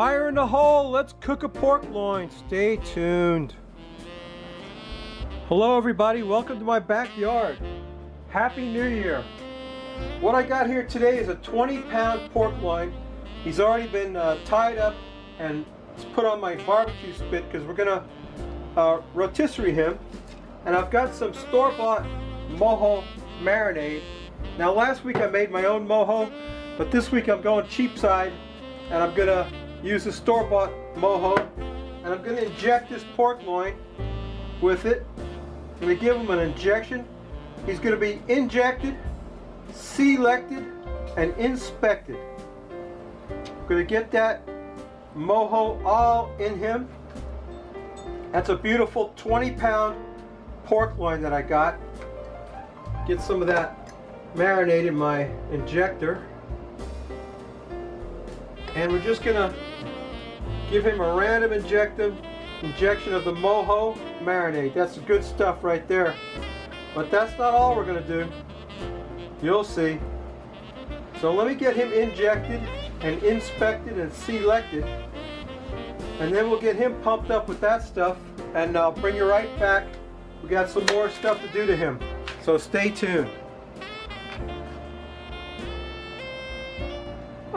Fire in the hole, let's cook a pork loin. Stay tuned. Hello everybody, welcome to my backyard. Happy New Year. What I got here today is a 20 pound pork loin. He's already been uh, tied up and put on my barbecue spit because we're gonna uh, rotisserie him. And I've got some store-bought mojo marinade. Now last week I made my own mojo, but this week I'm going cheap side and I'm gonna use the store-bought mojo and I'm gonna inject this pork loin with it. I'm gonna give him an injection. He's gonna be injected, selected, and inspected. I'm gonna get that mojo all in him. That's a beautiful 20 pound pork loin that I got. Get some of that marinade in my injector. And we're just gonna give him a random injective injection of the mojo marinade. That's good stuff right there. But that's not all we're gonna do. You'll see. So let me get him injected and inspected and selected. And then we'll get him pumped up with that stuff and I'll bring you right back. We got some more stuff to do to him. So stay tuned.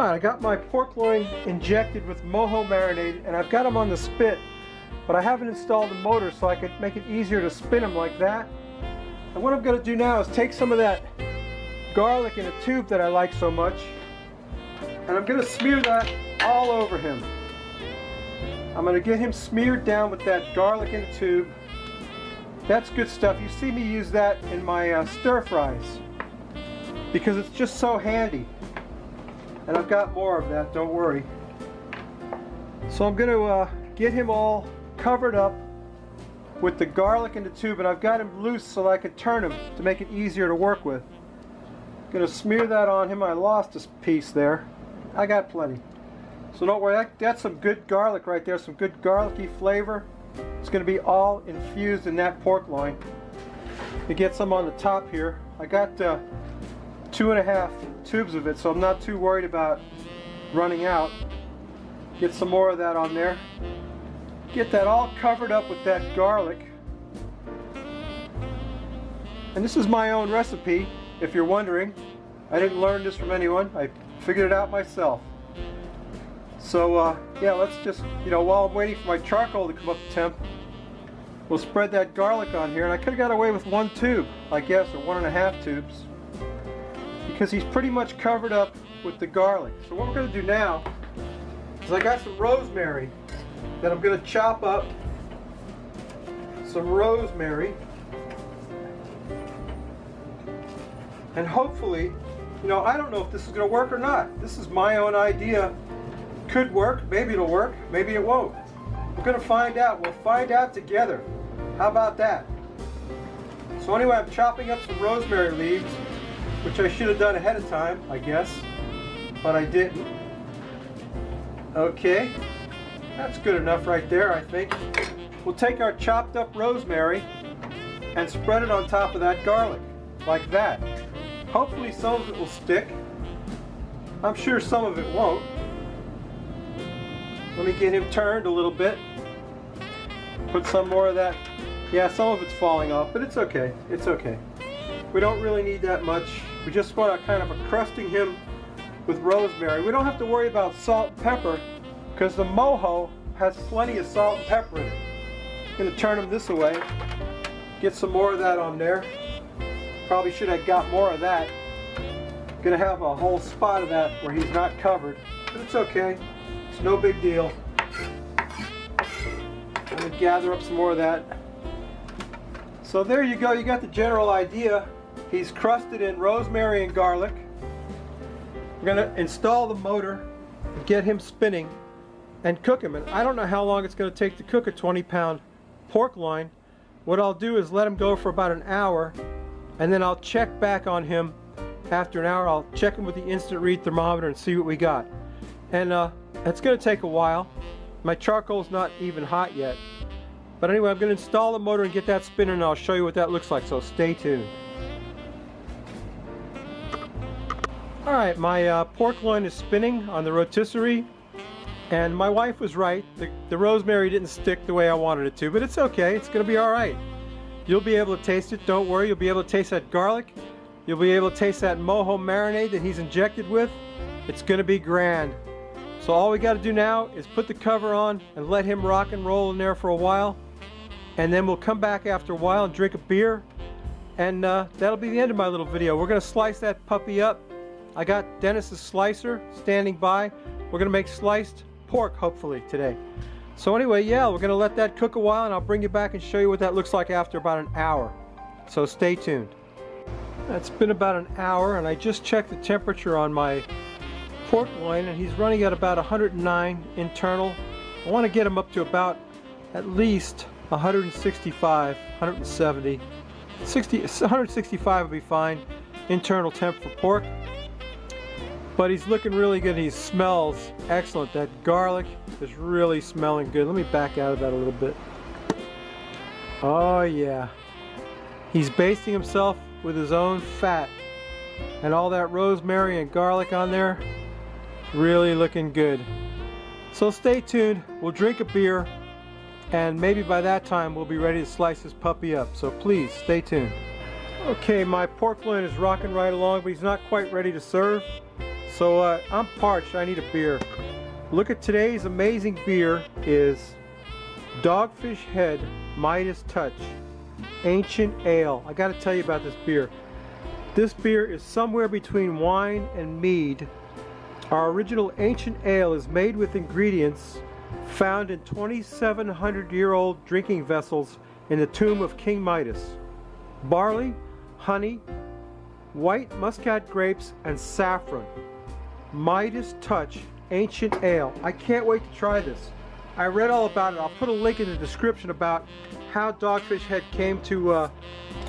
Alright, I got my pork loin injected with mojo marinade and I've got them on the spit, but I haven't installed the motor so I could make it easier to spin them like that. And what I'm going to do now is take some of that garlic in a tube that I like so much and I'm going to smear that all over him. I'm going to get him smeared down with that garlic in a tube. That's good stuff. You see me use that in my uh, stir fries because it's just so handy. And I've got more of that, don't worry. So I'm going to uh, get him all covered up with the garlic in the tube and I've got him loose so I can turn him to make it easier to work with. I'm going to smear that on him. I lost a piece there. I got plenty. So don't worry, that, that's some good garlic right there, some good garlicky flavor. It's going to be all infused in that pork loin. You get some on the top here. I got uh, two and a half tubes of it, so I'm not too worried about running out. Get some more of that on there. Get that all covered up with that garlic. And this is my own recipe, if you're wondering. I didn't learn this from anyone. I figured it out myself. So uh, yeah, let's just, you know, while I'm waiting for my charcoal to come up to temp, we'll spread that garlic on here. And I could have got away with one tube, I guess, or one and a half tubes because he's pretty much covered up with the garlic. So what we're going to do now is I got some rosemary that I'm going to chop up. Some rosemary. And hopefully, you know, I don't know if this is going to work or not. This is my own idea. Could work, maybe it'll work, maybe it won't. We're going to find out. We'll find out together. How about that? So anyway, I'm chopping up some rosemary leaves which I should have done ahead of time, I guess, but I didn't. Okay, that's good enough right there, I think. We'll take our chopped up rosemary and spread it on top of that garlic, like that. Hopefully some of it will stick. I'm sure some of it won't. Let me get him turned a little bit. Put some more of that. Yeah, some of it's falling off, but it's okay. It's okay. We don't really need that much. We just want to kind of crusting him with rosemary. We don't have to worry about salt and pepper because the mojo has plenty of salt and pepper in it. I'm going to turn him this way. Get some more of that on there. Probably should have got more of that. Going to have a whole spot of that where he's not covered. But it's okay. It's no big deal. I'm going to gather up some more of that. So there you go. You got the general idea. He's crusted in rosemary and garlic. Going to install the motor, get him spinning, and cook him. And I don't know how long it's to take to cook a 20 pound pork loin. What I'll do is let him go for about an hour, and then I'll check back on him after an hour. I'll check him with the instant read thermometer and see what we got. And uh, it's to take a while. My charcoal's not even hot yet. But anyway, I'm to install the motor and get that spinning and I'll show you what that looks like, so stay tuned. Alright, my uh, pork loin is spinning on the rotisserie And my wife was right. The, the rosemary didn't stick the way I wanted it to, but it's okay. It's going to be all right. You'll be able to taste it. Don't worry. You'll be able to taste that garlic. You'll be able to taste that mojo marinade that he's injected with. It's going to be grand. So all we got to do now is put the cover on and let him rock and roll in there for a while. And then we'll come back after a while and drink a beer. And uh, that'll be the end of my little video. We're going to slice that puppy up. I got Dennis's slicer standing by. We're to make sliced pork, hopefully, today. So anyway, yeah, we're to let that cook a while and I'll bring you back and show you what that looks like after about an hour. So stay tuned. It's been about an hour and I just checked the temperature on my pork loin and he's running at about 109 internal. I want to get him up to about at least 165, 170. 60, 165 would be fine internal temp for pork. But he's looking really good. He smells excellent. That garlic is really smelling good. Let me back out of that a little bit. Oh yeah. He's basting himself with his own fat. And all that rosemary and garlic on there. Really looking good. So stay tuned. We'll drink a beer. And maybe by that time we'll be ready to slice this puppy up. So please stay tuned. Okay, my pork loin is rocking right along, but he's not quite ready to serve. So uh, I'm parched, I need a beer. Look at today's amazing beer is Dogfish Head Midas Touch Ancient Ale. I gotta tell you about this beer. This beer is somewhere between wine and mead. Our original ancient ale is made with ingredients found in 2,700 year old drinking vessels in the tomb of King Midas. Barley, honey, white muscat grapes, and saffron. Midas Touch Ancient Ale. I can't wait to try this. I read all about it. I'll put a link in the description about how Dogfish Head came to uh,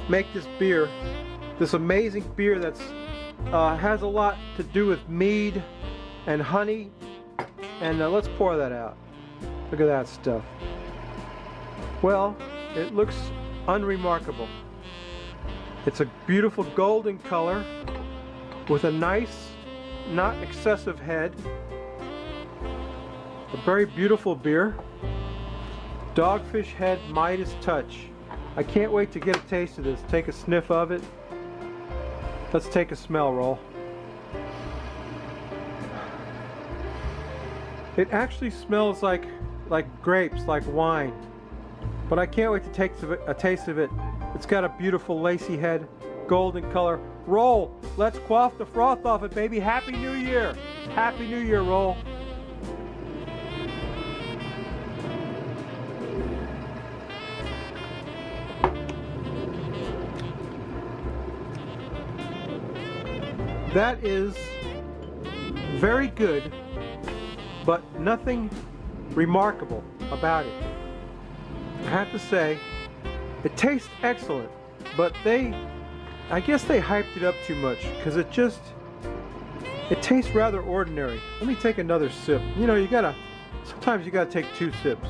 make this beer. This amazing beer that uh, has a lot to do with mead and honey. And uh, let's pour that out. Look at that stuff. Well, it looks unremarkable. It's a beautiful golden color with a nice not excessive head. A very beautiful beer. Dogfish Head Midas Touch. I can't wait to get a taste of this. Take a sniff of it. Let's take a smell roll. It actually smells like like grapes, like wine. But I can't wait to take a taste of it. It's got a beautiful lacy head, golden color. Roll, let's quaff the froth off it, baby. Happy New Year. Happy New Year, Roll. That is very good, but nothing remarkable about it. I have to say, it tastes excellent, but they I guess they hyped it up too much because it just it tastes rather ordinary. Let me take another sip. You know, you gotta sometimes you gotta take two sips.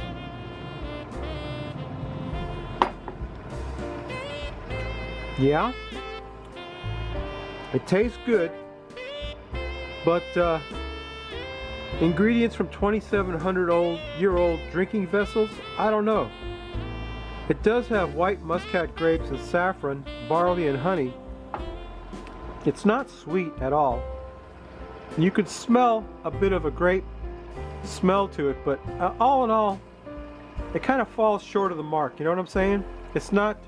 Yeah, it tastes good, but uh, ingredients from 2,700 old year old drinking vessels. I don't know. It does have white muscat grapes and saffron, barley and honey. It's not sweet at all. You could smell a bit of a grape smell to it, but uh, all in all, it kind of falls short of the mark. You know what I'm saying? It's not,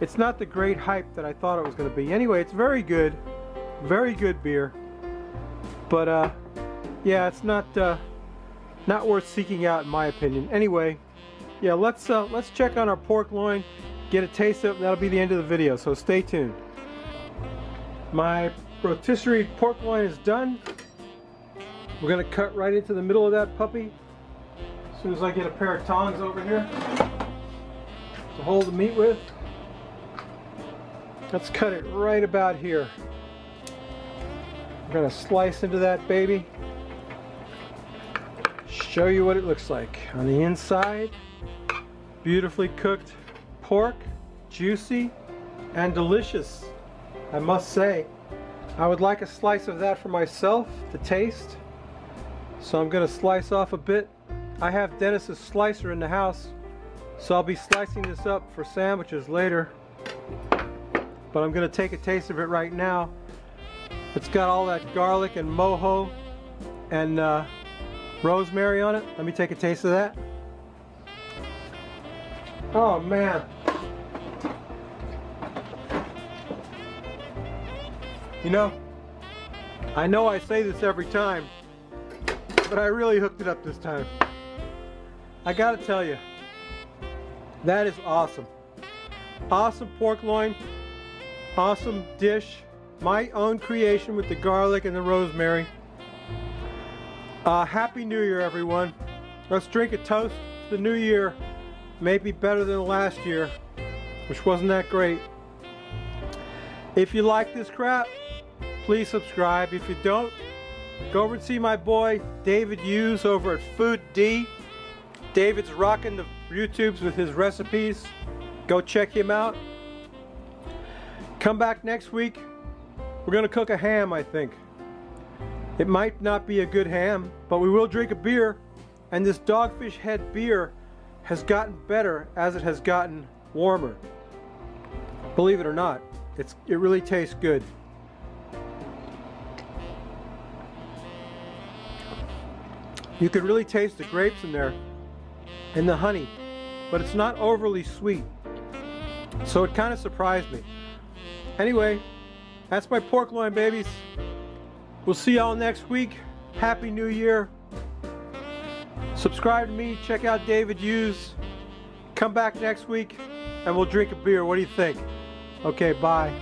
it's not the great hype that I thought it was going to be. Anyway, it's very good, very good beer. But uh, yeah, it's not, uh, not worth seeking out in my opinion. Anyway, yeah, let's uh, let's check on our pork loin, get a taste of that'll be the end of the video, so stay tuned. My rotisserie pork loin is done. We're gonna cut right into the middle of that puppy. As soon as I get a pair of tongs over here to hold the meat with. Let's cut it right about here. I'm gonna slice into that baby. Show you what it looks like. On the inside, Beautifully cooked pork, juicy and delicious, I must say. I would like a slice of that for myself to taste. So I'm gonna slice off a bit. I have Dennis's slicer in the house, so I'll be slicing this up for sandwiches later. But I'm gonna take a taste of it right now. It's got all that garlic and mojo and uh, rosemary on it. Let me take a taste of that. Oh man. You know, I know I say this every time, but I really hooked it up this time. I gotta tell you, that is awesome. Awesome pork loin, awesome dish, my own creation with the garlic and the rosemary. Uh, Happy New Year, everyone. Let's drink a toast to the new year. Maybe better than last year, which wasn't that great. If you like this crap, please subscribe. If you don't, go over and see my boy David Hughes over at Food D. David's rocking the YouTubes with his recipes. Go check him out. Come back next week. We're gonna cook a ham, I think. It might not be a good ham, but we will drink a beer. And this Dogfish Head beer has gotten better as it has gotten warmer. Believe it or not, it's, it really tastes good. You can really taste the grapes in there and the honey, but it's not overly sweet. So it kind of surprised me. Anyway, that's my pork loin babies. We'll see y'all next week. Happy New Year. Subscribe to me. Check out David Hughes. Come back next week and we'll drink a beer. What do you think? Okay, bye.